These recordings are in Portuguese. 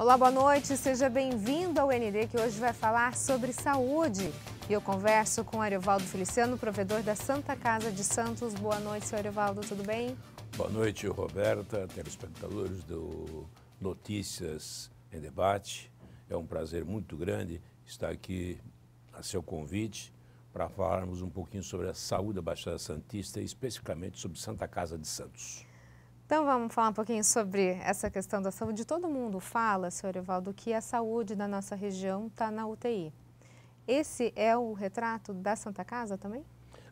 Olá, boa noite, seja bem-vindo ao ND que hoje vai falar sobre saúde. E eu converso com Ariovaldo Feliciano, provedor da Santa Casa de Santos. Boa noite, senhor Ariovaldo, tudo bem? Boa noite, Roberta, telespectadores do Notícias em Debate. É um prazer muito grande estar aqui a seu convite para falarmos um pouquinho sobre a saúde da Baixada Santista e especificamente sobre Santa Casa de Santos. Então vamos falar um pouquinho sobre essa questão da saúde. Todo mundo fala, senhor Evaldo, que a saúde da nossa região está na UTI. Esse é o retrato da Santa Casa também?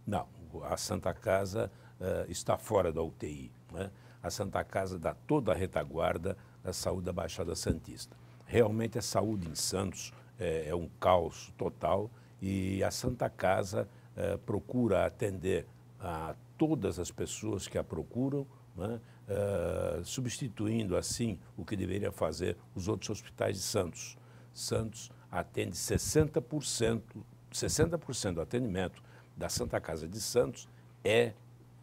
Não, a Santa Casa uh, está fora da UTI. Né? A Santa Casa dá toda a retaguarda da saúde da Baixada Santista. Realmente a saúde em Santos é, é um caos total e a Santa Casa uh, procura atender a todas as pessoas que a procuram, né? Uh, substituindo assim o que deveria fazer os outros hospitais de Santos. Santos atende 60%, 60% do atendimento da Santa Casa de Santos é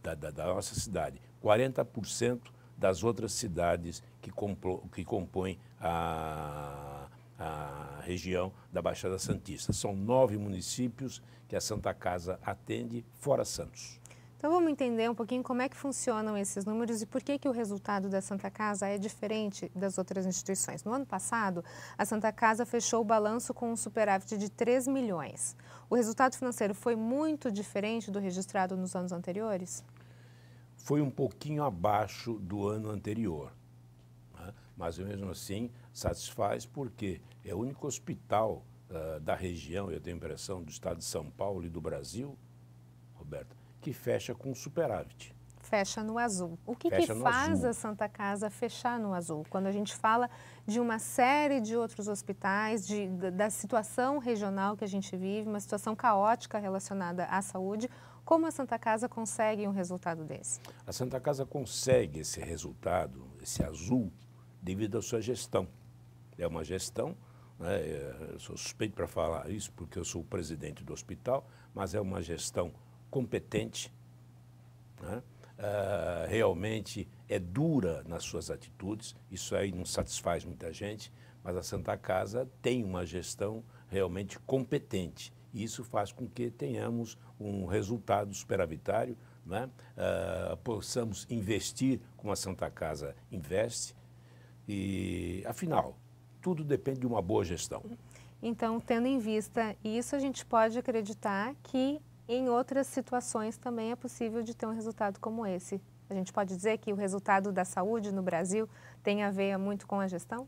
da, da, da nossa cidade, 40% das outras cidades que, complo, que compõem a, a região da Baixada Santista. São nove municípios que a Santa Casa atende, fora Santos. Então vamos entender um pouquinho como é que funcionam esses números e por que, que o resultado da Santa Casa é diferente das outras instituições. No ano passado, a Santa Casa fechou o balanço com um superávit de 3 milhões. O resultado financeiro foi muito diferente do registrado nos anos anteriores? Foi um pouquinho abaixo do ano anterior. Né? Mas mesmo assim satisfaz porque é o único hospital uh, da região, eu tenho a impressão, do estado de São Paulo e do Brasil, Roberto, que fecha com superávit. Fecha no azul. O que, que faz azul. a Santa Casa fechar no azul? Quando a gente fala de uma série de outros hospitais, de, da situação regional que a gente vive, uma situação caótica relacionada à saúde, como a Santa Casa consegue um resultado desse? A Santa Casa consegue esse resultado, esse azul, devido à sua gestão. É uma gestão, né, eu sou suspeito para falar isso porque eu sou o presidente do hospital, mas é uma gestão competente, né? uh, realmente é dura nas suas atitudes, isso aí não satisfaz muita gente, mas a Santa Casa tem uma gestão realmente competente. E isso faz com que tenhamos um resultado superavitário, né? Uh, possamos investir como a Santa Casa investe. E, afinal, tudo depende de uma boa gestão. Então, tendo em vista isso, a gente pode acreditar que em outras situações também é possível de ter um resultado como esse. A gente pode dizer que o resultado da saúde no Brasil tem a ver muito com a gestão?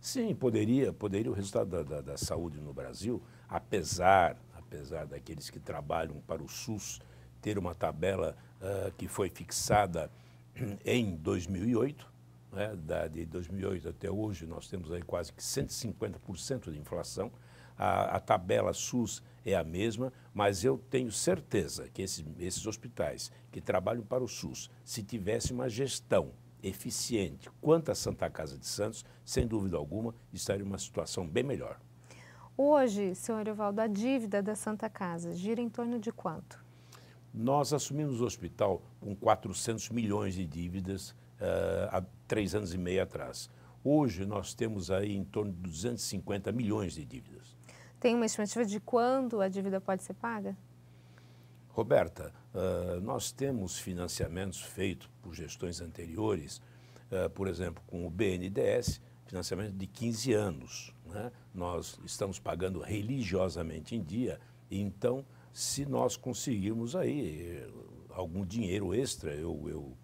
Sim, poderia, poderia o resultado da, da, da saúde no Brasil, apesar, apesar daqueles que trabalham para o SUS ter uma tabela uh, que foi fixada em 2008, né, da, de 2008 até hoje nós temos aí quase que 150% de inflação, a, a, tabela SUS é a mesma, mas eu tenho certeza que esses, esses hospitais que trabalham para o SUS, se tivesse uma gestão eficiente quanto a Santa Casa de Santos, sem dúvida alguma, estaria em uma situação bem melhor. Hoje, senhor Evaldo, a dívida da Santa Casa gira em torno de quanto? Nós assumimos o hospital com 400 milhões de dívidas uh, há três anos e meio atrás. Hoje nós temos aí em torno de 250 milhões de dívidas. Tem uma estimativa de quando a dívida pode ser paga? Roberta, uh, nós temos financiamentos feitos por gestões anteriores, uh, por exemplo, com o BNDES, financiamento de 15 anos. Né? Nós estamos pagando religiosamente em dia, então, se nós conseguirmos aí eh, algum dinheiro extra, eu, eu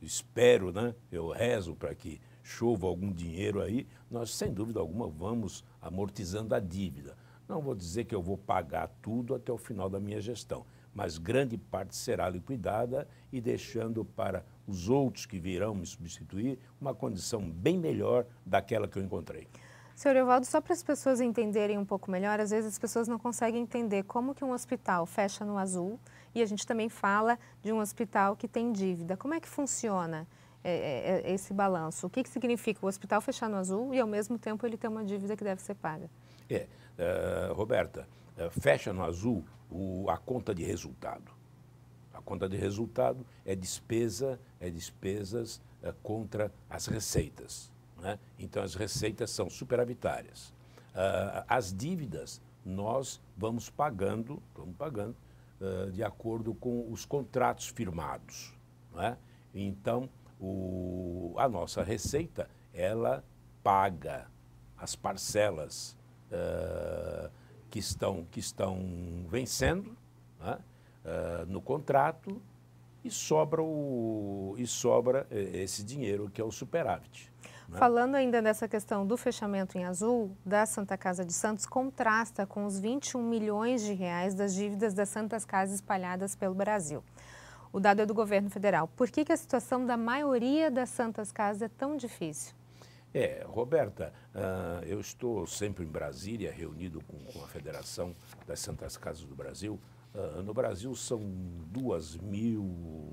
espero, né? eu rezo para que chova algum dinheiro aí, nós, sem dúvida alguma, vamos amortizando a dívida. Não vou dizer que eu vou pagar tudo até o final da minha gestão, mas grande parte será liquidada e deixando para os outros que virão me substituir uma condição bem melhor daquela que eu encontrei. Senhor Evaldo, só para as pessoas entenderem um pouco melhor, às vezes as pessoas não conseguem entender como que um hospital fecha no azul e a gente também fala de um hospital que tem dívida. Como é que funciona é, é, é esse balanço? O que, que significa o hospital fechar no azul e ao mesmo tempo ele ter uma dívida que deve ser paga? É, uh, Roberta, uh, fecha no azul o, a conta de resultado. A conta de resultado é despesa, é despesas uh, contra as receitas. Né? Então, as receitas são superavitárias. Uh, as dívidas nós vamos pagando, vamos pagando uh, de acordo com os contratos firmados. Né? Então, o, a nossa receita, ela paga as parcelas uh, que, estão, que estão vencendo né? no contrato e sobra, o, e sobra eh, esse dinheiro que é o superávit. Né? Falando ainda dessa questão do fechamento em azul, da Santa Casa de Santos contrasta com os 21 milhões de reais das dívidas das Santas Casas espalhadas pelo Brasil. O dado é do governo federal. Por que, que a situação da maioria das Santas Casas é tão difícil? É, Roberta, uh, eu estou sempre em Brasília, reunido com, com, a Federação das Santas Casas do Brasil. Uh, no Brasil são duas mil,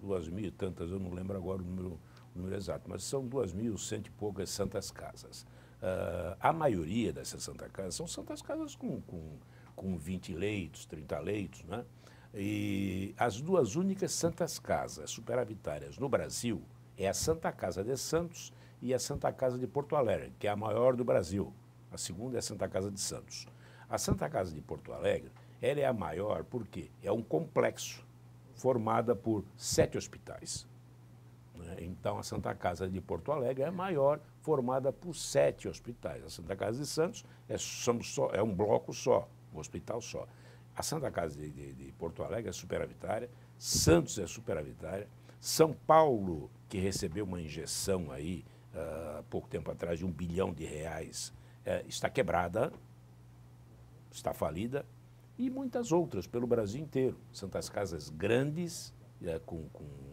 duas mil e tantas, eu não lembro agora o número número exato, mas são duas mil cento e poucas santas casas. Uh, a maioria dessas santas casas são santas casas com, com, com 20 leitos, 30 leitos, né? E as duas únicas santas casas superavitárias no Brasil é a Santa Casa de Santos e a Santa Casa de Porto Alegre, que é a maior do Brasil. A segunda é a Santa Casa de Santos. A Santa Casa de Porto Alegre, ela é a maior porque é um complexo formada por sete hospitais. Né? Então, a Santa Casa de Porto Alegre é maior, formada por sete hospitais. A Santa Casa de Santos é, só, é um bloco só, um hospital só. A Santa Casa de, de, de Porto Alegre é superavitária, Santos é superavitária, São Paulo, que recebeu uma injeção aí, uh, pouco tempo atrás, de um bilhão de reais, uh, está quebrada, está falida, e muitas outras pelo Brasil inteiro. Santas Casas grandes, uh, com, com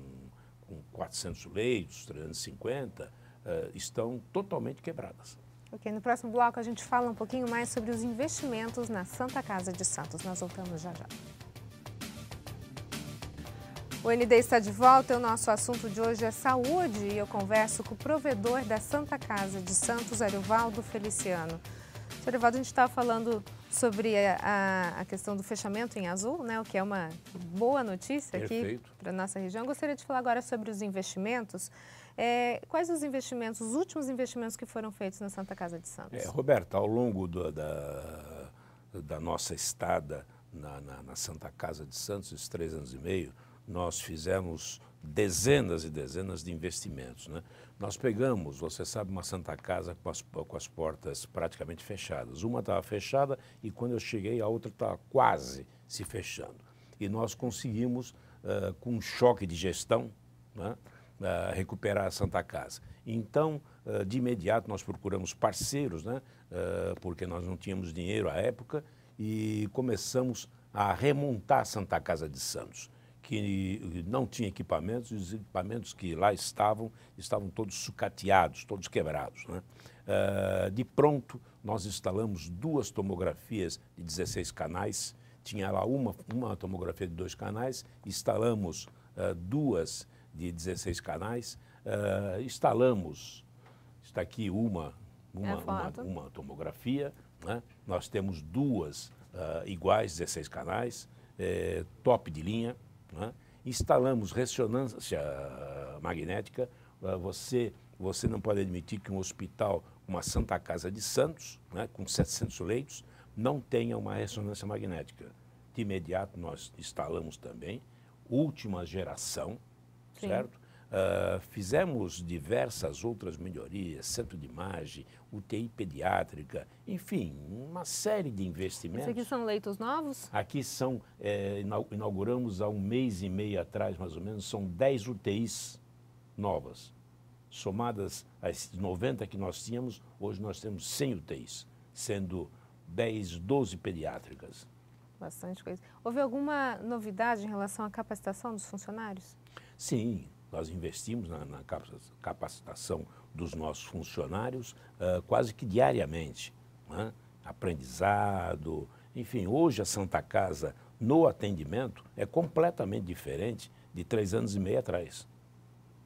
com 400 leitos, 350, uh, eh, estão totalmente quebradas. Ok, no próximo bloco a gente fala um pouquinho mais sobre os investimentos na Santa Casa de Santos. Nós voltamos já já. O ND está de volta e o nosso assunto de hoje é saúde e eu converso com o provedor da Santa Casa de Santos, Ariovaldo Feliciano. Sr. Ariovaldo, a gente estava falando sobre a, a, questão do fechamento em azul, né, o que é uma boa notícia aqui para a nossa região. Eu gostaria de falar agora sobre os investimentos. É, quais os investimentos, os últimos investimentos que foram feitos na Santa Casa de Santos? É, Roberta, ao longo do, da, da nossa estada na, na, na Santa Casa de Santos, esses três anos e meio, nós fizemos dezenas e dezenas de investimentos. Né? Nós pegamos, você sabe, uma Santa Casa com as, com as portas praticamente fechadas. Uma estava fechada e quando eu cheguei a outra estava quase se fechando. E nós conseguimos, uh, com um choque de gestão, né, uh, recuperar a Santa Casa. Então, uh, de imediato, nós procuramos parceiros, né, porque nós não tínhamos dinheiro à época, e começamos a remontar a Santa Casa de Santos que não tinha equipamentos, e os equipamentos que lá estavam, estavam todos sucateados, todos quebrados. Né? Uh, de pronto, nós instalamos duas tomografias de 16 canais, tinha lá uma, uma tomografia de dois canais, instalamos uh, duas de 16 canais, uh, instalamos, está aqui uma, uma, é uma, uma, tomografia, né? nós temos duas iguais, 16 canais, é, top de linha, né? Instalamos ressonância magnética. Ah, você, você não pode admitir que um hospital, uma Santa Casa de Santos, né, com 700 leitos, não tenha uma ressonância magnética. De imediato, nós instalamos também, última geração, Sim. certo? Uh, fizemos diversas outras melhorias, centro de imagem, UTI pediátrica, enfim, uma série de investimentos. Esses aqui são leitos novos? Aqui são, é, inauguramos há um mês e meio atrás, mais ou menos, são 10 UTIs novas. Somadas às 90 que nós tínhamos, hoje nós temos 100 UTIs, sendo 10, 12 pediátricas. Bastante coisa. Houve alguma novidade em relação à capacitação dos funcionários? Sim, nós investimos na, na capacitação dos nossos funcionários uh, quase que diariamente. Né? Aprendizado, enfim, hoje a Santa Casa no atendimento é completamente diferente de três anos e meio atrás.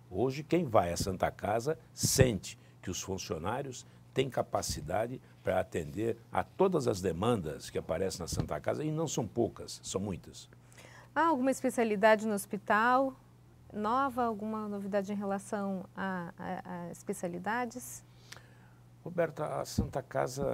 Hoje, quem vai à Santa Casa sente que os funcionários têm capacidade para atender a todas as demandas que aparecem na Santa Casa, e não são poucas, são muitas. Há alguma especialidade no hospital nova, alguma novidade em relação a, a, a especialidades? Roberta, a Santa Casa,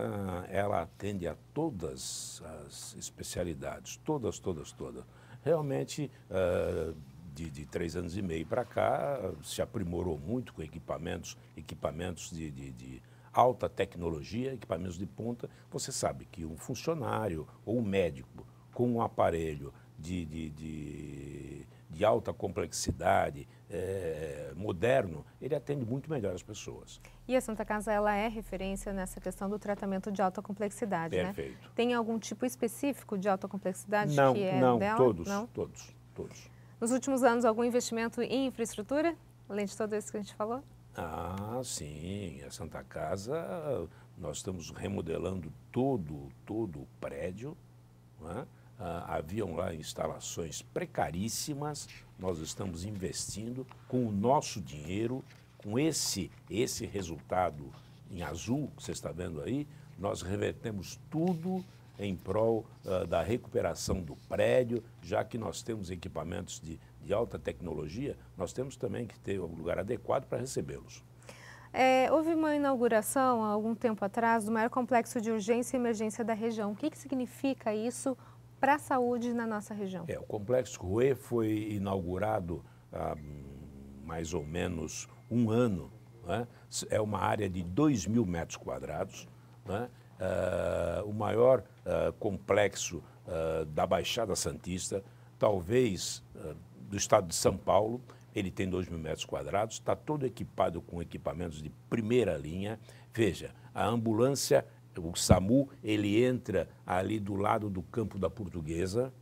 ela atende a todas as especialidades, todas, todas, todas. Realmente, uh, de, de, três anos e meio para cá, se aprimorou muito com equipamentos, equipamentos de, de, de alta tecnologia, equipamentos de ponta. Você sabe que um funcionário ou um médico com um aparelho de, de, de, de alta complexidade, é, moderno, ele atende muito melhor as pessoas. E a Santa Casa ela é referência nessa questão do tratamento de alta complexidade, né? Perfeito. né? Tem algum tipo específico de alta complexidade não, que é não, dela? Todos, não, todos, todos. Nos últimos anos, algum investimento em infraestrutura, além de tudo isso que a gente falou? Ah, sim. A Santa Casa, nós estamos remodelando todo, todo o prédio. Né? Ah, haviam lá instalações precaríssimas, nós estamos investindo com o nosso dinheiro, com esse, esse resultado em azul que você está vendo aí, nós revertemos tudo em prol uh, da recuperação do prédio, já que nós temos equipamentos de, de alta tecnologia, nós temos também que ter um lugar adequado para recebê-los. É, houve uma inauguração há algum tempo atrás do maior complexo de urgência e emergência da região. O que, que significa isso para a saúde na nossa região? É, o complexo Rue foi inaugurado há mais ou menos um ano. Né? É uma área de 2 mil metros quadrados. Né? Uh, o maior uh, complexo uh, da Baixada Santista, talvez do estado de São Paulo. Ele tem 2 mil metros quadrados, está todo equipado com equipamentos de primeira linha. Veja, a ambulância, o SAMU, ele entra ali do lado do campo da Portuguesa.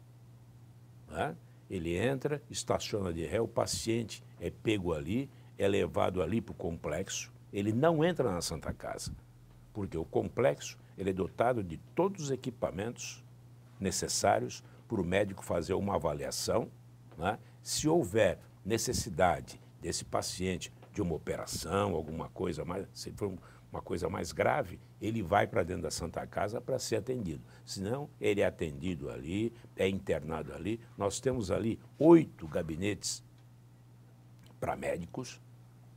Né? Ele entra, estaciona de ré, o paciente é pego ali, é levado ali para o complexo. Ele não entra na Santa Casa, porque o complexo ele é dotado de todos os equipamentos necessários para o médico fazer uma avaliação. Né? Se houver necessidade desse paciente de uma operação, alguma coisa mais, se for uma coisa mais grave, ele vai para dentro da Santa Casa para ser atendido. Senão, ele é atendido ali, é internado ali. Nós temos ali oito gabinetes para médicos,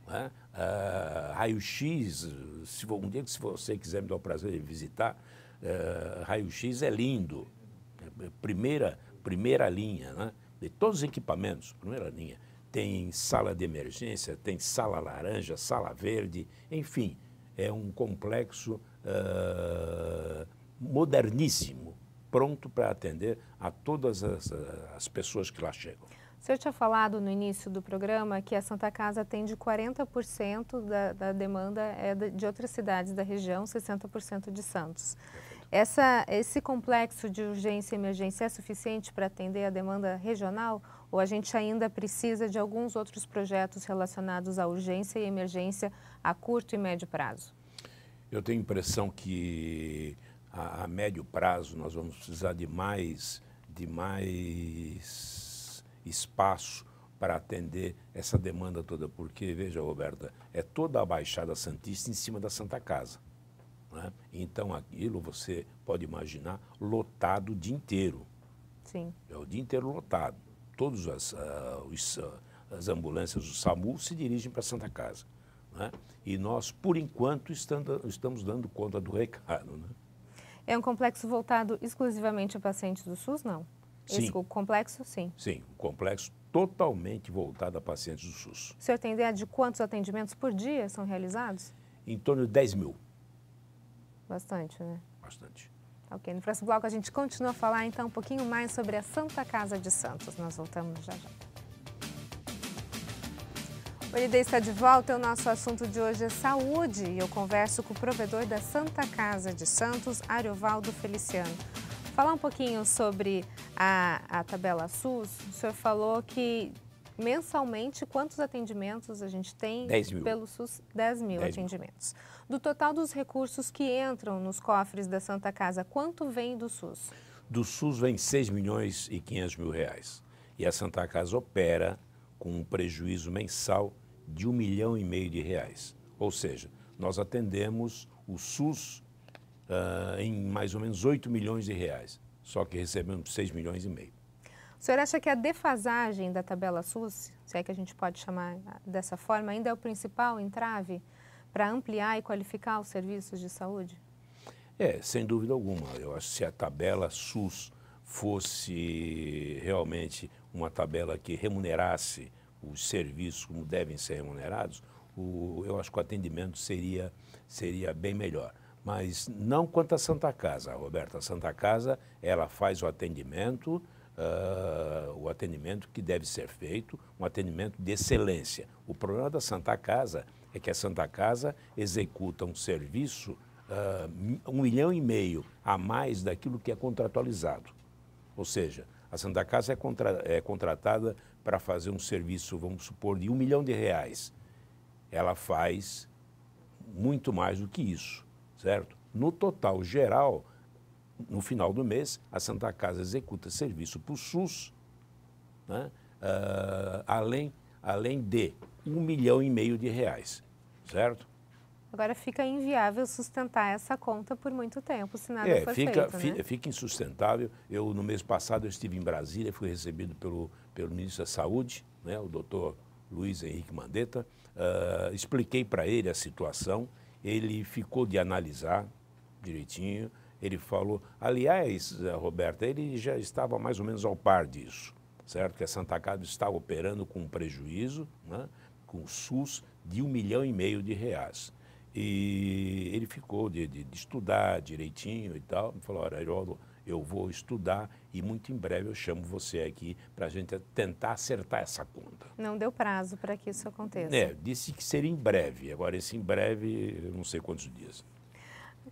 né? Uh, raio-X, se um dia que se você quiser me dar o prazer de visitar, uh, raio-X é lindo. É primeira, primeira linha, né? de todos os equipamentos, primeira linha. Tem sala de emergência, tem sala laranja, sala verde, enfim, é um complexo uh, moderníssimo, pronto para atender a todas as, as pessoas que lá chegam. O senhor tinha falado no início do programa que a Santa Casa atende 40% da, da demanda é de outras cidades da região, 60% de Santos. Essa, esse complexo de urgência e emergência é suficiente para atender a demanda regional ou a gente ainda precisa de alguns outros projetos relacionados à urgência e emergência a curto e médio prazo? Eu tenho a impressão que a, a médio prazo nós vamos precisar de mais, de mais espaço para atender essa demanda toda, porque, veja, Roberta, é toda a Baixada Santista em cima da Santa Casa. Né? Então, aquilo você pode imaginar lotado o dia inteiro. Sim. É o dia inteiro lotado. Todas as, os, uh, as ambulâncias do SAMU se dirigem para a Santa Casa. Né? E nós, por enquanto, estamos dando conta do recado. Né? É um complexo voltado exclusivamente a pacientes do SUS, não? Sim. Esse complexo, sim. Sim, um complexo totalmente voltado a pacientes do SUS. O senhor tem ideia de quantos atendimentos por dia são realizados? Em torno de 10 mil. Bastante, né? Bastante. Ok, no próximo bloco a gente continua a falar então um pouquinho mais sobre a Santa Casa de Santos. Nós voltamos já já. O Holiday está de volta. O nosso assunto de hoje é saúde e eu converso com o provedor da Santa Casa de Santos, Ariovaldo Feliciano. Falar um pouquinho sobre a, a tabela SUS. O senhor falou que mensalmente quantos atendimentos a gente tem pelo SUS? 10 mil 10 atendimentos. Mil. Do total dos recursos que entram nos cofres da Santa Casa, quanto vem do SUS? Do SUS vem 6 milhões e 500 mil reais. E a Santa Casa opera com um prejuízo mensal de um milhão e meio de reais. Ou seja, nós atendemos o SUS uh, em mais ou menos 8 milhões de reais, só que recebemos 6 milhões e meio. O senhor acha que a defasagem da tabela SUS, se é que a gente pode chamar dessa forma, ainda é o principal entrave para ampliar e qualificar os serviços de saúde? É, sem dúvida alguma. Eu acho que se a tabela SUS fosse realmente uma tabela que remunerasse os serviços como devem ser remunerados, o, eu acho que o atendimento seria, seria bem melhor. Mas não quanto à Santa Casa, Roberta. A Santa Casa, ela faz o atendimento, uh, o atendimento que deve ser feito, um atendimento de excelência. O problema da Santa Casa é que a Santa Casa executa um serviço uh, um milhão e meio a mais daquilo que é contratualizado. Ou seja, a Santa Casa é, contra, é contratada para fazer um serviço, vamos supor, de um milhão de reais. Ela faz muito mais do que isso, certo? No total geral, no final do mês, a Santa Casa executa serviço para o SUS, né? uh, além, além de um milhão e meio de reais, certo? Agora fica inviável sustentar essa conta por muito tempo, se nada é, for fica, feito, né? fica insustentável. Eu, no mês passado, eu estive em Brasília, fui recebido pelo, pelo ministro da Saúde, né, o doutor Luiz Henrique Mandetta. Uh, expliquei para ele a situação, ele ficou de analisar direitinho, ele falou, aliás, Roberta, ele já estava mais ou menos ao par disso, certo? Que a Santa Casa está operando com um prejuízo, né, com o SUS, de um milhão e meio de reais. E ele ficou de, de, de estudar direitinho e tal. Me falou, olha, eu vou estudar e muito em breve eu chamo você aqui para a gente tentar acertar essa conta. Não deu prazo para que isso aconteça. É, disse que seria em breve. Agora, esse em breve, eu não sei quantos dias.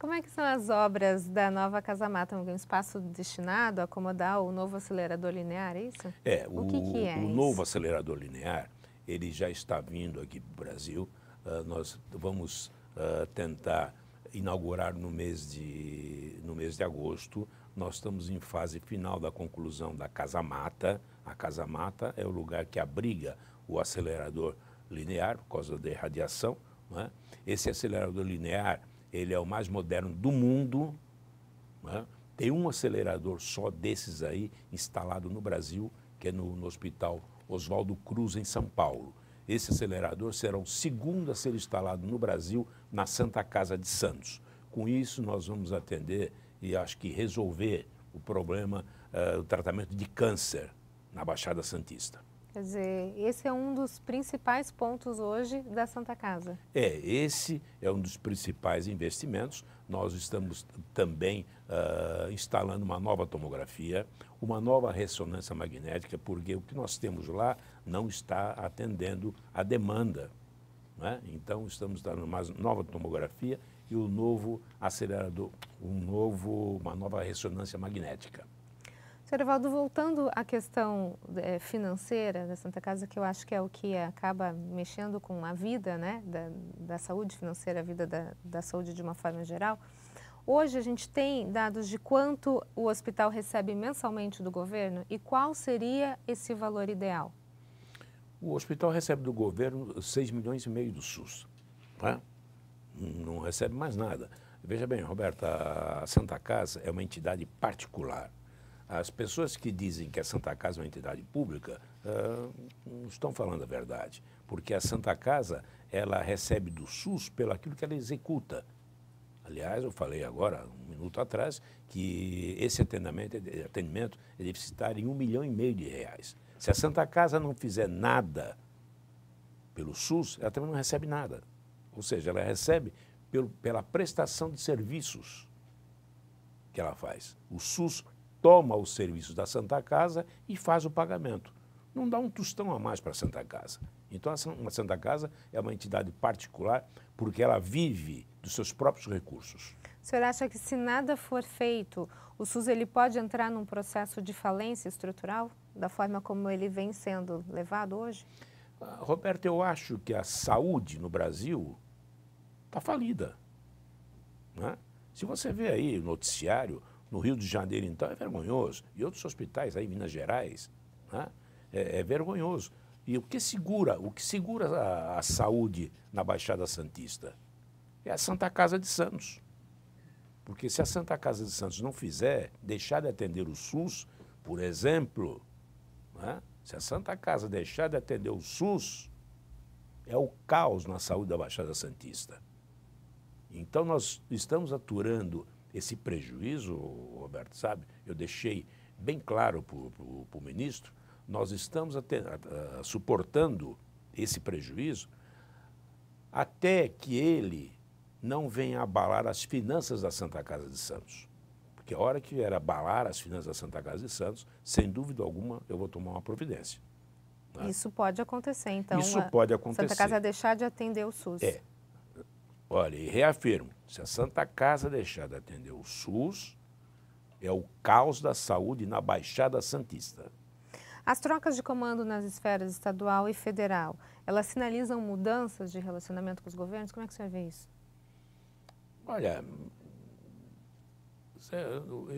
Como é que são as obras da nova Casa Mata? Um espaço destinado a acomodar o novo acelerador linear, é isso? É, o, o, que que é o novo acelerador linear, ele já está vindo aqui para o Brasil. Uh, nós vamos uh, tentar inaugurar no mês, de, no mês de agosto. Nós estamos em fase final da conclusão da Casa Mata. A Casa Mata é o lugar que abriga o acelerador linear, por causa da irradiação. É? Esse acelerador linear ele é o mais moderno do mundo. É? Tem um acelerador só desses aí instalado no Brasil, que é no, no Hospital Oswaldo Cruz, em São Paulo. Esse acelerador será o segundo a ser instalado no Brasil na Santa Casa de Santos. Com isso, nós vamos atender e acho que resolver o problema, uh, o tratamento de câncer na Baixada Santista. Quer dizer, esse é um dos principais pontos hoje da Santa Casa. É, esse é um dos principais investimentos. Nós estamos também uh, instalando uma nova tomografia, uma nova ressonância magnética, porque o que nós temos lá não está atendendo a demanda. Né? Então, estamos dando uma nova tomografia e um novo acelerador, um novo, uma nova ressonância magnética. Senhor Evaldo, voltando à questão é, financeira da Santa Casa, que eu acho que é o que acaba mexendo com a vida né, da, da saúde financeira, a vida da, da saúde de uma forma geral, hoje a gente tem dados de quanto o hospital recebe mensalmente do governo e qual seria esse valor ideal? O hospital recebe do governo 6 milhões e meio do SUS. Tá? Não recebe mais nada. Veja bem, Roberta, a Santa Casa é uma entidade particular. As pessoas que dizem que a Santa Casa é uma entidade pública uh, não estão falando a verdade, porque a Santa Casa ela recebe do SUS pelo aquilo que ela executa. Aliás, eu falei agora, um minuto atrás, que esse atendimento, atendimento é deficitário em um milhão e meio de reais. Se a Santa Casa não fizer nada pelo SUS, ela também não recebe nada. Ou seja, ela recebe pelo, pela prestação de serviços que ela faz. O SUS toma os serviços da Santa Casa e faz o pagamento. Não dá um tostão a mais para a Santa Casa. Então, a Santa Casa é uma entidade particular porque ela vive dos seus próprios recursos. O senhor acha que se nada for feito, o SUS ele pode entrar num processo de falência estrutural, da forma como ele vem sendo levado hoje? Ah, Roberto, eu acho que a saúde no Brasil está falida. Né? Se você vê aí o noticiário, no Rio de Janeiro, então, é vergonhoso. E outros hospitais aí, Minas Gerais, né? é, é, vergonhoso. E o que segura, o que segura a, a saúde na Baixada Santista? É a Santa Casa de Santos. Porque se a Santa Casa de Santos não fizer, deixar de atender o SUS, por exemplo, Né? Se a Santa Casa deixar de atender o SUS, é o caos na saúde da Baixada Santista. Então, nós estamos aturando esse prejuízo, Roberto, sabe? Eu deixei bem claro para o ministro, nós estamos suportando esse prejuízo até que ele não venha abalar as finanças da Santa Casa de Santos. Porque a hora que vier abalar as finanças da Santa Casa de Santos, sem dúvida alguma, eu vou tomar uma providência. Né? Isso pode acontecer, então. Isso pode acontecer. Santa Casa deixar de atender o SUS. É. Olha, e reafirmo, se a Santa Casa deixar de atender o SUS, é o caos da saúde na Baixada Santista. As trocas de comando nas esferas estadual e federal, elas sinalizam mudanças de relacionamento com os governos? Como é que você vê isso? Olha,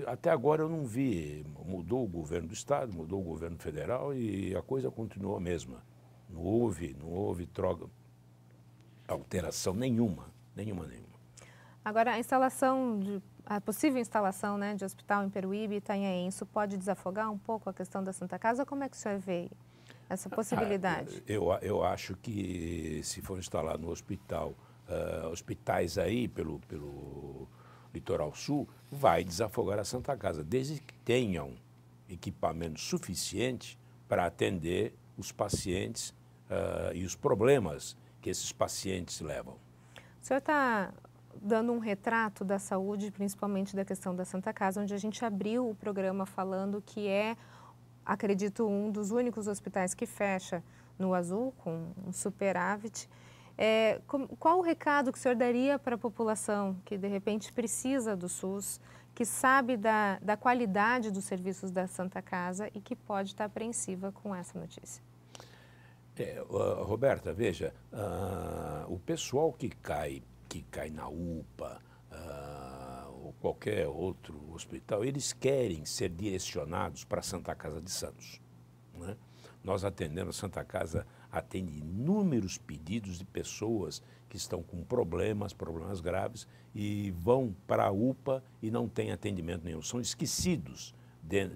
até agora eu não vi. Mudou o governo do Estado, mudou o governo federal e a coisa continuou a mesma. Não houve, não houve troca, alteração nenhuma, nenhuma, nenhuma. Agora, a instalação, de, a possível instalação né, de hospital em Peruíbe e Itanhaém, isso pode desafogar um pouco a questão da Santa Casa? Como é que o senhor vê essa possibilidade? Ah, eu, eu acho que se for instalado no hospital, uh, hospitais aí pelo, pelo litoral sul, vai desafogar a Santa Casa, desde que tenham equipamento suficiente para atender os pacientes uh, e os problemas que esses pacientes levam. O senhor está dando um retrato da saúde, principalmente da questão da Santa Casa, onde a gente abriu o programa falando que é, acredito, um dos únicos hospitais que fecha no azul, com um superávit. É, qual o recado que o senhor daria para a população que, de repente, precisa do SUS, que sabe da, da qualidade dos serviços da Santa Casa e que pode estar apreensiva com essa notícia? É, uh, Roberta, veja, uh, o pessoal que cai, que cai na UPA uh, ou qualquer outro hospital, eles querem ser direcionados para a Santa Casa de Santos. Né? Nós atendemos Santa Casa atende inúmeros pedidos de pessoas que estão com problemas, problemas graves, e vão para a UPA e não têm atendimento nenhum. São esquecidos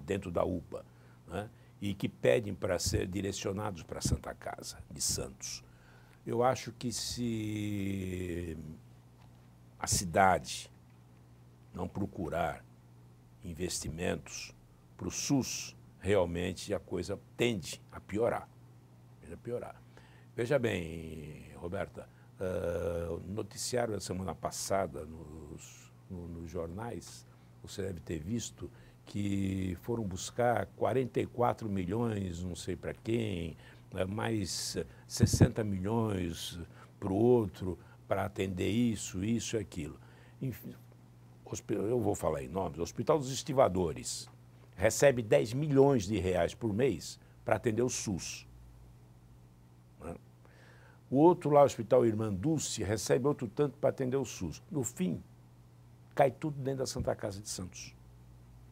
dentro da UPA né? E que pedem para ser direcionados para a Santa Casa de Santos. Eu acho que se a cidade não procurar investimentos para o SUS, realmente a coisa tende a piorar a piorar. Veja bem, Roberta, uh, noticiário da semana passada nos, no, nos jornais, você deve ter visto que foram buscar 44 milhões, não sei para quem, né, mais 60 milhões para o outro, para atender isso, isso e aquilo. Enfim, eu vou falar em nomes, o Hospital dos Estivadores recebe 10 milhões de reais por mês para atender o SUS. O outro lá, o Hospital Irmã Dulce, recebe outro tanto para atender o SUS. No fim, cai tudo dentro da Santa Casa de Santos.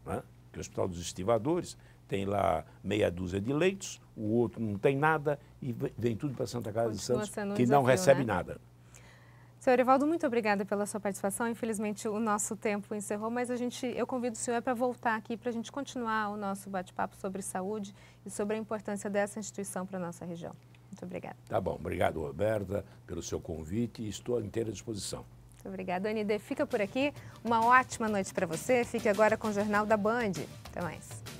Né? Que o Hospital dos Estivadores tem lá meia dúzia de leitos, o outro não tem nada e vem tudo para Santa Casa Continua de Santos, que não recebe né? nada. Senhor Evaldo, muito obrigada pela sua participação. Infelizmente, o nosso tempo encerrou, mas a gente, eu convido o senhor para voltar aqui para a gente continuar o nosso bate-papo sobre saúde e sobre a importância dessa instituição para a nossa região. Muito obrigada. Tá bom. Obrigado, Roberta, pelo seu convite e estou à inteira disposição. Muito obrigada, Anide. Fica por aqui. Uma ótima noite para você. Fique agora com o Jornal da Band. Até mais.